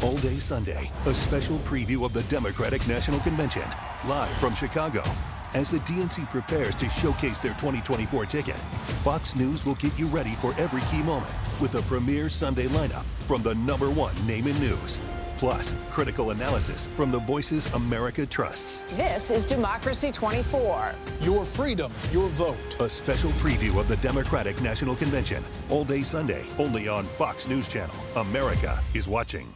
All Day Sunday, a special preview of the Democratic National Convention, live from Chicago. As the DNC prepares to showcase their 2024 ticket, Fox News will get you ready for every key moment with a premier Sunday lineup from the number one name in news. Plus, critical analysis from the voices America trusts. This is Democracy 24. Your freedom, your vote. A special preview of the Democratic National Convention, all day Sunday, only on Fox News Channel. America is watching.